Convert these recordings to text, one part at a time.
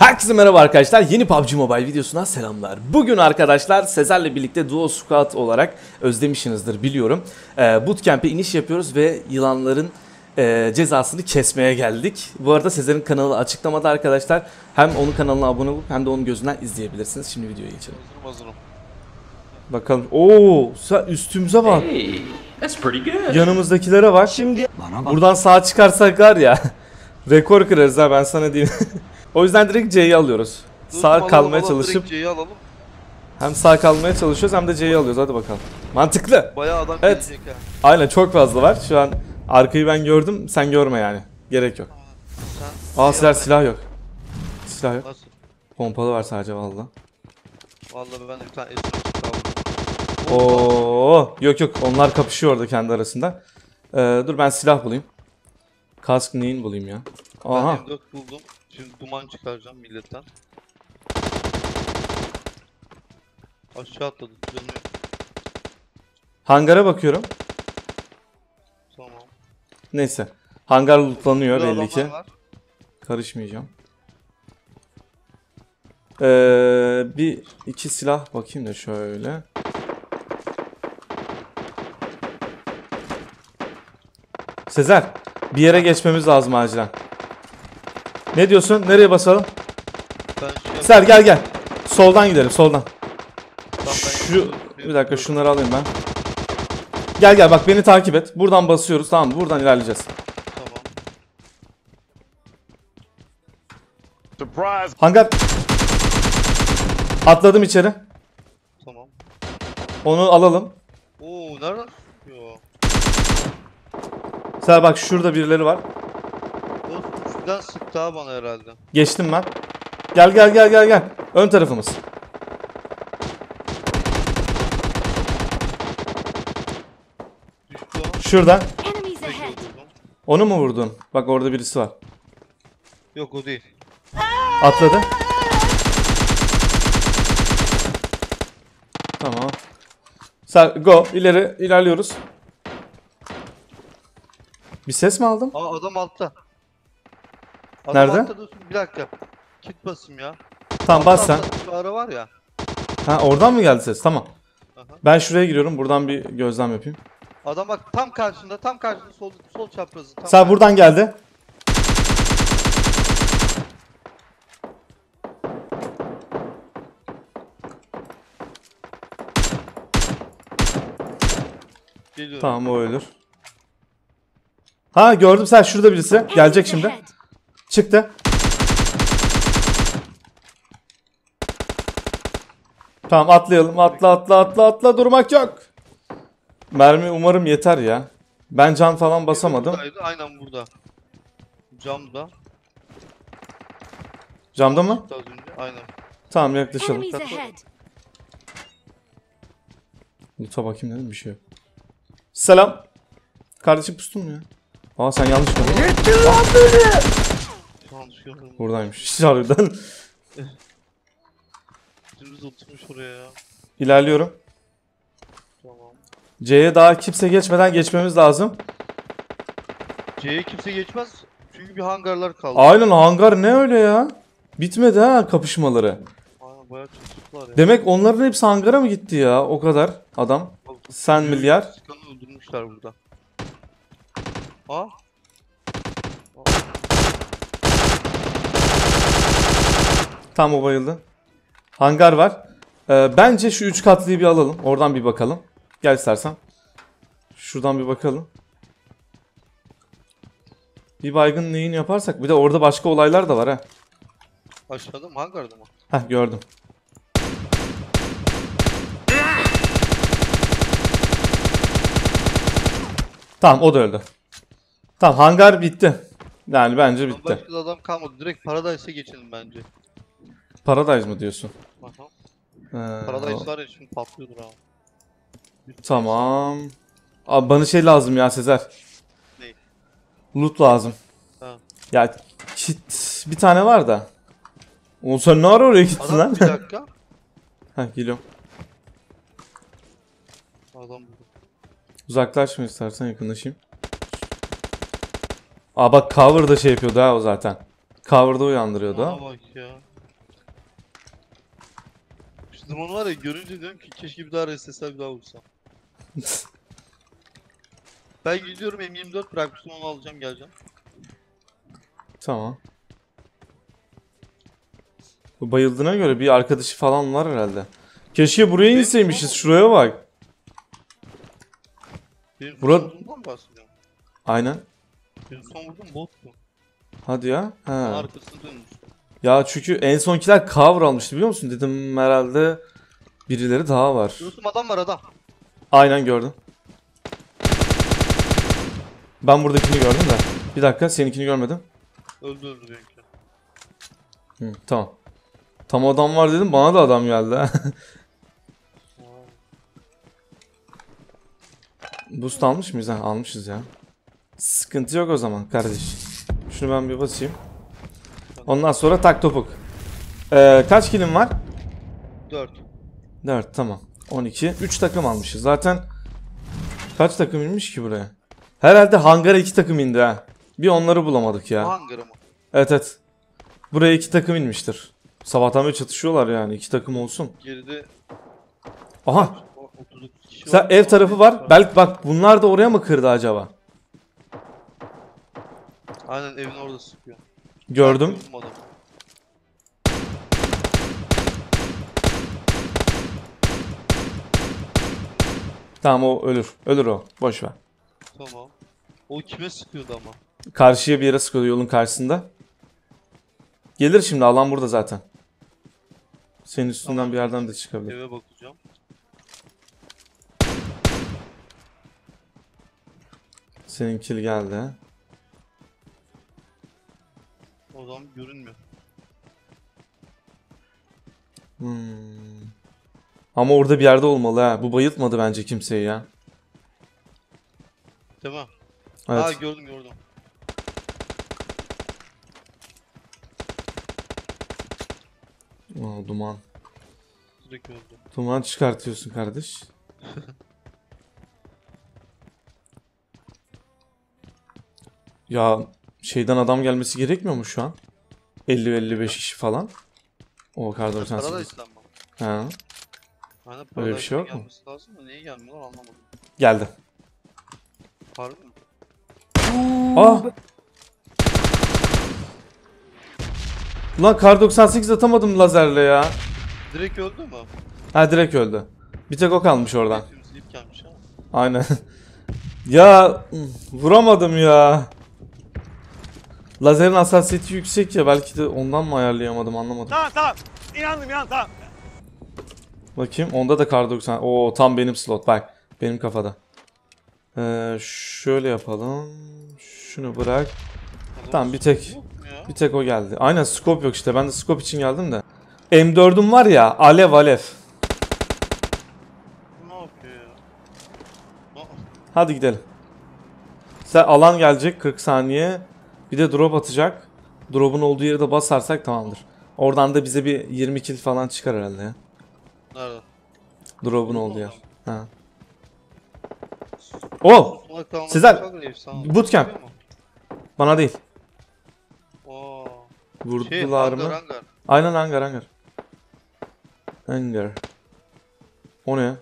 Herkese merhaba arkadaşlar. Yeni PUBG Mobile videosuna selamlar. Bugün arkadaşlar Sezer'le birlikte Duo Squad olarak özlemişsinizdir biliyorum. Ee, bootcamp'e iniş yapıyoruz ve yılanların e, cezasını kesmeye geldik. Bu arada Sezer'in kanalı açıklamada arkadaşlar. Hem onun kanalına abone olup hem de onun gözünden izleyebilirsiniz. Şimdi videoya geçelim. Hazırım hazırım. Bakalım. Oo, sa- üstümüze bak. Hey, that's pretty good. Yanımızdakilere bak. Şimdi buradan sağ çıkarsak var ya rekor kırarız ha ben sana diyeyim. o yüzden direkt C'yi alıyoruz. Dur, Sağ alalım, kalmaya alalım, çalışıp C'yi alalım. hem sağ kalmaya çalışıyoruz hem de C'yi alıyoruz. Hadi bakalım. Mantıklı. Bayağı adam Evet. gelecek ha. Aynen çok fazla var. Şu an arkayı ben gördüm. Sen görme yani. Gerek yok. Sen Aa silah silah yok. Silah yok. nasıl? Pompalı var sadece valla. Vallahi ben de bir tane esir. Oo yok yok onlar kapışıyor orada kendi arasında. Ee, dur ben silah bulayım. Kask neyin bulayım ya. Aha. Ben M4 buldum. Şimdi duman çıkaracağım milletten. Aşağı atladı. Dönüyor. Hangara bakıyorum. Tamam. Neyse. Hangar lootlanıyor Burada belli ki. adamlar var. Karışmayacağım. Ee, bir iki silah bakayım da şöyle. Sezer, bir yere geçmemiz lazım acilen. Ne diyorsun? Nereye basalım? Ben Sezer gel gel. Soldan gidelim, soldan. Tamam, Şu bir dakika şunları alayım ben. Gel gel bak beni takip et. Buradan basıyoruz tamam mı? Buradan ilerleyeceğiz. Tamam. Surprise. Hangar. Atladım içeri. Tamam. Onu alalım. Oo nereden Yo. Sezer bak şurada birileri var. Şuradan sıktı ha bana herhalde. Geçtim ben. Gel gel gel gel gel. Ön tarafımız. Düştü o. Şurada. Enemies ahead. Onu mu vurdun? Bak orada birisi var. Yok o değil. Atladı. Tamam. Sen go ileri ilerliyoruz. Bir ses mi aldım? Aa adam altta. Adam Nerede? altta dursun bir dakika. Kit basayım ya. Tamam bas sen. Altta Şu ara var ya. Ha oradan mı geldi ses? Tamam. Aha. Ben şuraya giriyorum. Buradan bir gözlem yapayım. Adam bak tam karşında tam karşında sol sol çaprazı. Tam Sen buradan geldi. Geliyorum. Tamam o ölür. Ha gördüm sen şurada birisi. Gelecek şimdi. Çıktı. Tamam atlayalım. Atla atla atla atla durmak yok. Mermi umarım yeter ya. Ben can falan basamadım. Buradaydı, Aynen burada. Camda. Camda mı? Çıktı Az önce. Aynen. Tamam yaklaşalım. Loot'a bakayım dedim bir şey yok. Selam. Kardeşim pustun mu ya? Aa sen yanlış mı? Yanlış gördüm. Buradaymış. Harbiden. Dümdüz oturmuş oraya ya. İlerliyorum. Tamam. C'ye daha kimse geçmeden geçmemiz lazım. C'ye kimse geçmez. Çünkü bir hangarlar kaldı. Aynen hangar ne öyle ya? Bitmedi ha kapışmaları. Aynen bayağı çatıştılar ya. Demek onların hepsi hangara mı gitti ya? O kadar adam. Sen milyar. Sıkanı öldürmüşler burada. Aa. Tam o bayıldı. Hangar var. Ee, bence şu üç katlıyı bir alalım. Oradan bir bakalım. Gel istersen. Şuradan bir bakalım. Bir baygın neyin yaparsak. Bir de orada başka olaylar da var ha. Aşağıda mı? Hangarda mı? Heh gördüm. Tamam o da öldü. Tamam hangar bitti. Yani bence bitti. Başka da adam kalmadı. Direkt Paradise'e geçelim bence. Paradise mı diyorsun? Aha. Ee, Paradise var ya şimdi patlıyordur ha. Tamam. Abi bana şey lazım ya Sezer. Ne? Loot lazım. Ha. Ya kit bir tane var da. O sen ne ara oraya gittin Adam lan? bir dakika. Heh geliyorum. Adam burada. Uzaklaşma istersen yakınlaşayım. Aa bak cover'da şey yapıyordu ha o zaten. Cover'da uyandırıyordu ha. Bak ya. Onu var ya görünce diyorum ki keşke bir daha RSS'ler bir daha vursam. ben gidiyorum M24 bırakmıştım onu alacağım geleceğim. Tamam. Bu bayıldığına göre bir arkadaşı falan var herhalde. Keşke buraya Benim inseymişiz. Şuraya bak. Benim mı bahsediyorum? Aynen. Benim son vurduğum bot mu? Hadi ya. He. Arkasını dönmüş. Ya çünkü en sonkiler cover almıştı biliyor musun? Dedim herhalde birileri daha var. Dostum adam var adam. Aynen gördüm. Ben buradakini gördüm de. Bir dakika seninkini görmedim. Öldü öldü benimki. Hı, tamam. Tam adam var dedim bana da adam geldi. Boost almış mıyız? Ha, almışız ya. Sıkıntı yok o zaman kardeş. Şunu ben bir basayım. Ondan sonra tak topuk. Ee, kaç kilim var? 4. 4 tamam. 12. 3 takım almışız. Zaten kaç takım inmiş ki buraya? Herhalde hangara 2 takım indi ha. Bir onları bulamadık ya. Hangarı mı? Evet evet. Buraya 2 takım inmiştir. Sabahtan beri çatışıyorlar yani. 2 takım olsun. Geride Aha. o- 39 kişi Sen ev tarafı var. Belki bak bunlar da oraya mı kırdı acaba? Aynen evin orada sıkıyor. Gördüm. Tamam o ölür. Ölür o. Boş ver. Tamam. O kime sıkıyordu ama? Karşıya bir yere sıkıyordu yolun karşısında. Gelir şimdi alan burada zaten. Senin üstünden Tamam. bir yerden de çıkabilir. Eve bakacağım. Senin kill geldi. O zaman görünmüyor. Hmm. Ama orada bir yerde olmalı ha. Bu bayıltmadı bence kimseyi ya. Değil mi? Evet. Aa gördüm gördüm. Aa, duman. Direkt öldü. Duman çıkartıyorsun kardeş. ya şeyden adam gelmesi gerekmiyor mu şu an? 50-55 kişi falan. O kar 98. Paradise lan mı? Ha, Aynen Öyle bir şey yok mu? lazım da niye gelmiyorlar anlamadım. geldi. Harbi mi? Ah! Ulan kar 98 atamadım lazerle ya. Direkt öldü mü? Ha direkt öldü. Bir tek o kalmış oradan. Aynen. ya vuramadım ya. Lazerin hassasiyeti yüksek ya belki de ondan mı ayarlayamadım anlamadım. Tamam tamam. İnandım inandım tamam. Bakayım onda da kar 90. Oo tam benim slot bak. Benim kafada. Ee, şöyle yapalım. Şunu bırak. Tamam bir tek ya? bir tek o geldi. Aynen scope yok işte. Ben de scope için geldim de. M4'üm var ya alev alev. Ya? Hadi gidelim. Sen alan gelecek 40 saniye. Bir de drop atacak. Drop'un olduğu yere de basarsak tamamdır. Oradan da bize bir 20 kill falan çıkar herhalde ya. Nerede? Drop'un olduğu yer. Ha. Oh! Efsane. bootcamp. Bana değil. Şey Vurdular hangar mı? Aynen hangar hangar. Hangar. O ne?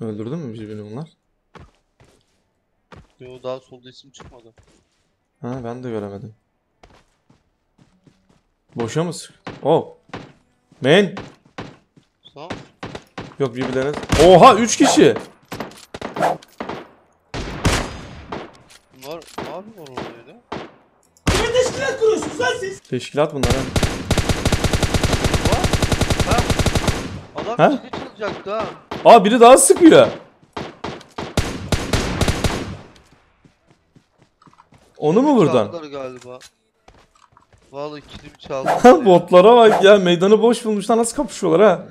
Öldürdün mü birbirini bunlar? Yo daha solda isim çıkmadı. Ha ben de göremedim. Boşa mı sık? Oh. Men. Tamam. Yok birbirlerine. Oha 3 kişi. Bunlar ne yapıyorlar orada öyle? Teşkilat bunlar ha. Var. Ha. Adam Ha? ciddi çalacaktı ha. Aa biri daha sıkıyor. Onu mu? Çaldılar galiba. Vallahi kilimi çaldı. Botlara bak ya meydanı boş bulmuşlar nasıl kapışıyorlar ha.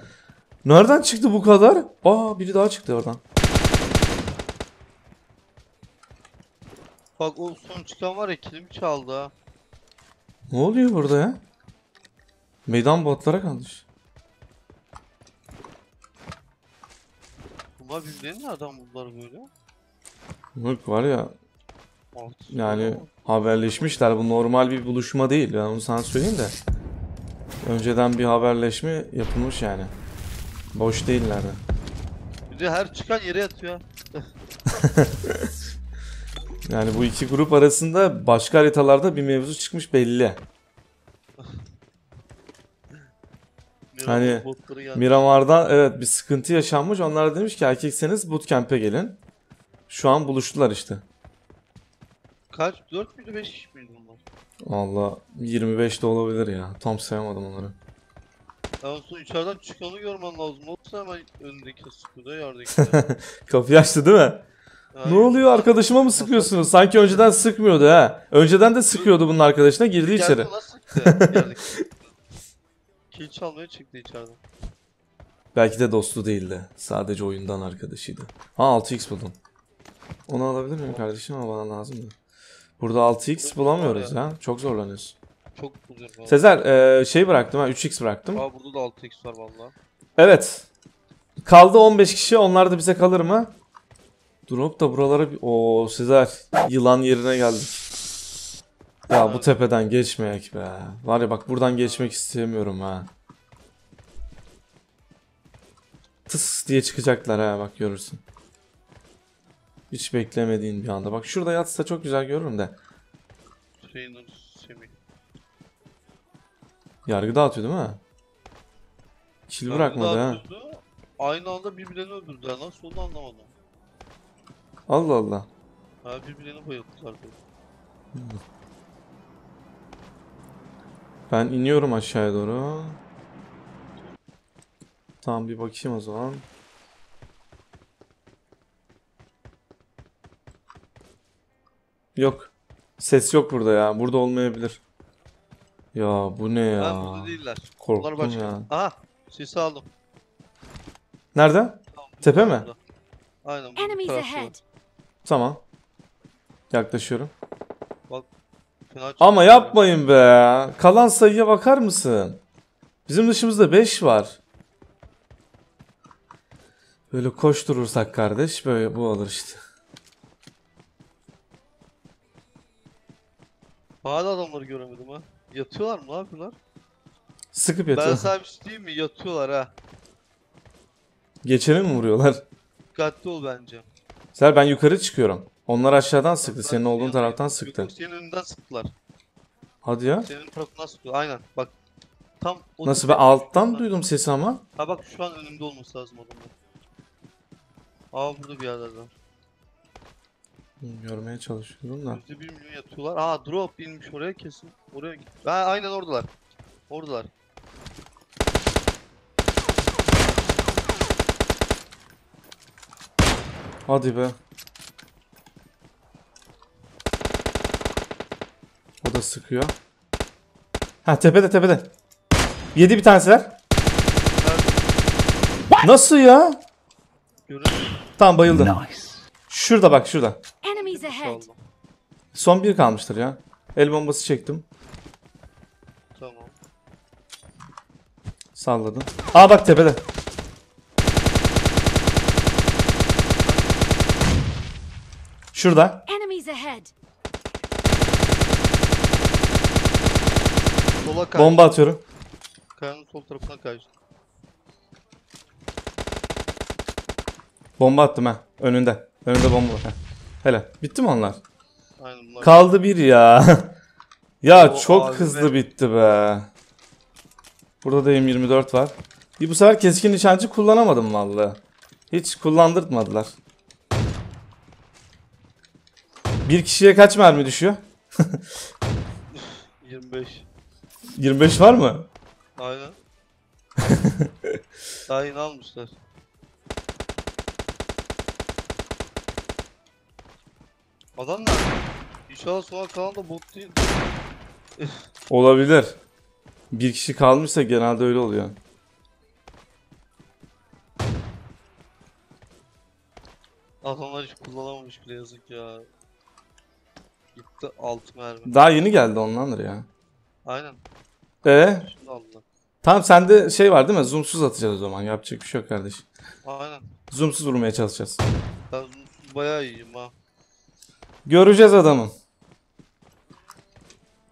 Nereden çıktı bu kadar? Aa biri daha çıktı oradan. Bak o son çıkan var ya kilimi çaldı ha. Ne oluyor burada ya? Meydan botlara kalmış. Bunlar mi adam buldular böyle? Yok var ya yani haberleşmişler bu normal bir buluşma değil ben onu sana söyleyeyim de. Önceden bir haberleşme yapılmış yani. Boş değiller de. Bir de her çıkan yere yatıyor. Yani bu iki grup arasında başka haritalarda bir mevzu çıkmış belli. Hani. Miramar'da evet bir sıkıntı yaşanmış. Onlar demiş ki erkekseniz bootcamp'e gelin. Şu an buluştular işte. Kaç? 4 müydü 5 kişi miydi bunlar? Valla 25 de olabilir ya. Tam sayamadım onları. En son içeriden çıkanı görmen lazım. Yoksa hemen önündeki sıkıda yerdeki. Kapıyı açtı değil mi? Ne oluyor arkadaşıma mı sıkıyorsunuz? Sanki önceden sıkmıyordu ha. Önceden de sıkıyordu bunun arkadaşına girdi içeri. Geldi sıktı. Kill çalmaya çıktı içeriden. Belki de dostu değildi. Sadece oyundan arkadaşıydı. Ha 6x buldum. Onu alabilir miyim kardeşim ama bana lazım da. Burada 6x bulamıyoruz ya. Çok zorlanıyoruz. Çok buluyorum. Sezer e, şey bıraktım ha 3x bıraktım. Aa burada da 6x var valla. Evet. Kaldı 15 kişi. Onlar da bize kalır mı? Drop da buralara bir... Oo Sezer. Yılan yerine geldik. Ya bu tepeden geçmeyek be. Var ya bak buradan geçmek istemiyorum ha. Tıs diye çıkacaklar ha bak görürsün. Hiç beklemediğin bir anda. Bak şurada yatsa çok güzel görürüm de. Trainer Semih. Yargı dağıtıyor değil mi? Kill bırakmadı ha. Aynı anda birbirlerini öldürdüler. Nasıl oldu anlamadım. Allah Allah. Ha birbirlerini bayılttılar. Ben iniyorum aşağıya doğru. Tamam bir bakayım o zaman. Yok. Ses yok burada ya. Burada olmayabilir. Ya bu ne ya? Ha burada değiller. Bunlar Korktum başka. ya. Aha sesi aldım. Nerede? Tamam, Tepe mi? burada. Aynen. bu Enemies ahead. Tamam. Yaklaşıyorum. Fena Ama yapmayın be. Kalan sayıya bakar mısın? Bizim dışımızda 5 var. Böyle koşturursak kardeş böyle bu olur işte. Hala adamları göremedim ha. Yatıyorlar mı? Ne yapıyorlar? Sıkıp Ben yatıyor. sana bir şey diyeyim mi? Yatıyorlar ha. Geçeni mi vuruyorlar? Dikkatli ol bence. Ser ben yukarı çıkıyorum. Onlar aşağıdan sıktı. Ben Senin olduğun yanındayım. taraftan sıktı. Yok, Senin önünden sıktılar. Hadi ya. Senin tarafından sıkıyor. Aynen. Bak. Tam o Nasıl ben alttan duydum sesi ama. Ha bak şu an önümde olması lazım adamın. Aa burada bir yerlerden. Görmeye çalışıyorum da. Yüzde bir milyon yatıyorlar. Aa drop inmiş oraya kesin. Oraya git. Ha aynen oradalar. Oradalar. Hadi be. O da sıkıyor. Ha tepede tepede. Yedi bir tanesiler. Nerede? Nasıl ya? Göremiyorum. Tamam bayıldı. Nice. Şurada bak şurada. Enemies ahead. İnşallah. Son bir kalmıştır ya. El bombası çektim. Tamam. Salladım. Aa bak tepede. Şurada. Enemies ahead. Sola kaç. Bomba atıyorum. Kayanın sol tarafına kaç. Bomba attım ha. Önünde. Önünde bomba var. ha. Hele. Bitti mi onlar? Aynen bunlar. Kaldı bir ya. ya O çok abi hızlı be. bitti be. Burada da M24 var. Bir bu sefer keskin nişancı kullanamadım vallahi. Hiç kullandırtmadılar. Bir kişiye kaç mermi düşüyor? 25. 25 var mı? Aynen. Daha yeni almışlar. Adam nerede? İnşallah sonra kalan da bot değil. Olabilir. Bir kişi kalmışsa genelde öyle oluyor. Adamlar hiç kullanamamış bile yazık ya. Gitti 6 mermi. Daha yeni geldi ondandır ya. Aynen. E Şimdi aldılar. tamam sende şey var değil mi? Zoomsuz atacağız o zaman. Yapacak bir şey yok kardeş. Aynen. Zoomsuz vurmaya çalışacağız. Ben bayağı iyiyim ha. Göreceğiz adamı.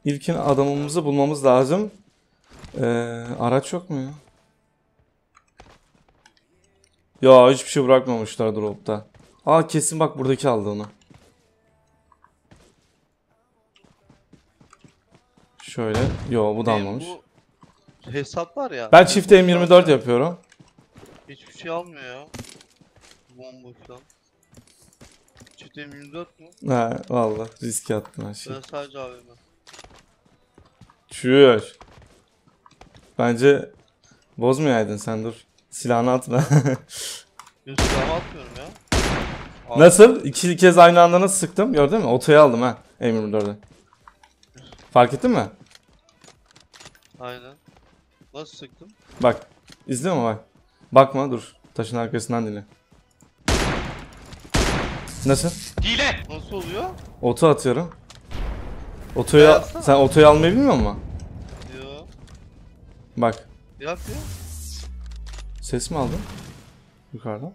İlkin adamımızı bulmamız lazım. Ee, araç yok mu ya? Ya hiçbir şey bırakmamışlar dropta. Aa kesin bak buradaki aldı onu. Şöyle. Yo bu da Benim almamış. Bu hesap var ya. Ben çift M24 yapıyorum. Hiçbir şey almıyor ya. Bomba falan. Çift M24 mu? He valla riske attım her şeyi. Ben sadece AVM. Çüş. Bence bozmayaydın sen dur. Silahını atma. Yok silahımı atmıyorum ya. Al- nasıl? İki kez aynı anda nasıl sıktım? Gördün mü? Otoyu aldım ha. M24'ü. Fark ettin mi? Aynen. Nasıl sıktın? Bak. Mu bak? Bakma dur. Taşın arkasından dinle. Nasıl? Nasıl oluyor? Oto atıyorum. Otoyu Ya yapsana. sen otoyu almayı bilmiyor musun? Yo. Bak. Yap ya. Ses mi aldın? Yukarıdan.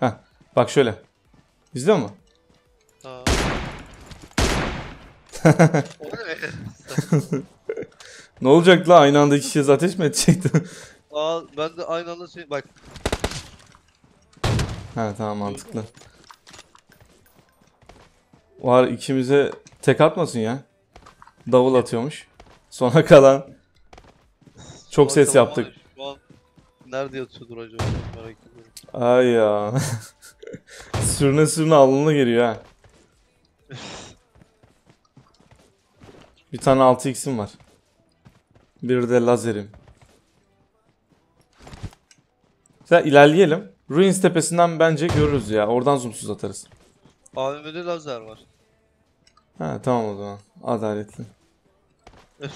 Heh. Bak şöyle. İzliyor mu? Ha. o ne? Ne olacak la? Aynı anda iki kez ateş mi edecektim? Aa ben de aynı anda şey bak ha tamam mantıklı. Var ikimize tek atmasın ya. Davul atıyormuş. Sonra kalan çok ses yaptık. nerede yatıyordur acaba merak ediyorum. Ay ya. sürüne sürüne alnına geliyor ha. Bir tane 6x'im var. Bir de lazerim. Sen ilerleyelim. Ruins tepesinden bence görürüz ya. Oradan zoomsuz atarız. AVM'de lazer var. Ha tamam o zaman. Adaletli.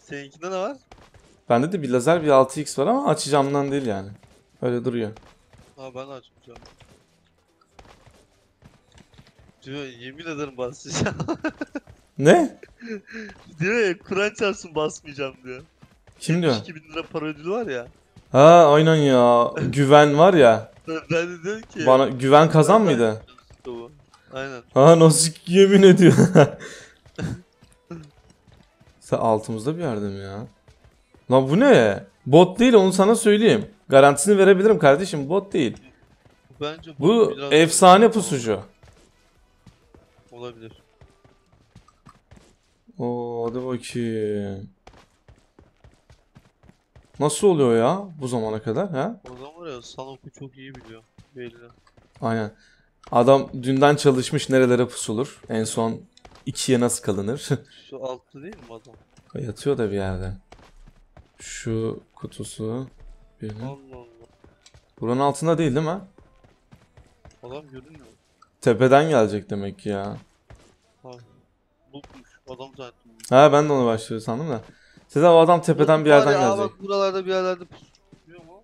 Seninkinde ne var? Bende de bir lazer bir 6x var ama açacağımdan değil yani. Öyle duruyor. Ha ben de açmayacağım. Diyor yemin ederim basmayacağım. Ne? diyor ya Kur'an çarpsın basmayacağım diyor. Kim diyor? 2000 lira para ödülü var ya. Ha aynen ya. Güven var ya. Ben ben de diyorum ki. Bana güven kazan mıydı? Bu. Aynen. Ha nasıl yemin ediyor. Sen altımızda bir yerde mi ya? Lan bu ne? Bot değil onu sana söyleyeyim. Garantisini verebilirim kardeşim bot değil. Bence Bu biraz- efsane pusucu. Olabilir. Oo hadi bakayım. Nasıl oluyor ya bu zamana kadar ha? Zaman var ya Sanok'u çok iyi biliyor. Belli. Aynen. Adam dünden çalışmış nerelere pusulur. En son ikiye nasıl kalınır. Şu altta değil mi adam? Yatıyor da bir yerde. Şu kutusu. Bir Allah Allah. Buranın altında değil değil mi? Adam görünmüyor. Tepeden gelecek demek ki ya. Ha. Bulmuş. Adam zaten. Ha ben de onu başlıyor sandım da. Sezer o adam tepeden bir yerden Var ya, aa gelecek. Bak buralarda bir yerlerde pusuyor mu?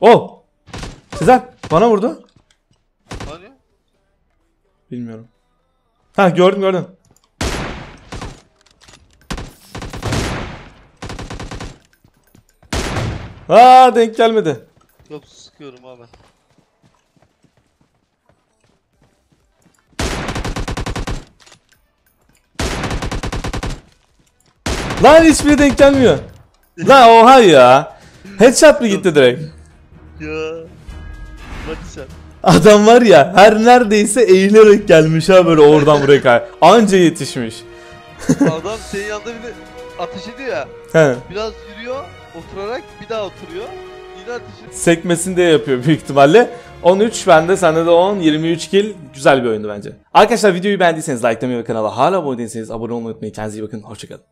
Oh! Sezer bana vurdu. Hani? Bilmiyorum. Ha gördüm gördüm. Aa denk gelmedi. Yok sıkıyorum abi. Lan hiçbiri denk gelmiyor. Lan oha ya. Headshot mı gitti direkt? Ya. Sen. Adam var ya her neredeyse eğilerek gelmiş ha böyle oradan buraya kadar. Anca yetişmiş. Adam senin yanında bir de ateş ediyor ya. He. Biraz yürüyor, oturarak bir daha oturuyor. Yine ateş ediyor. Sekmesini de yapıyor büyük ihtimalle. 13 bende sende de 10 23 kill güzel bir oyundu bence. Arkadaşlar videoyu beğendiyseniz likelamayı ve kanala hala abone değilseniz abone olmayı unutmayın. Kendinize iyi bakın. Hoşçakalın.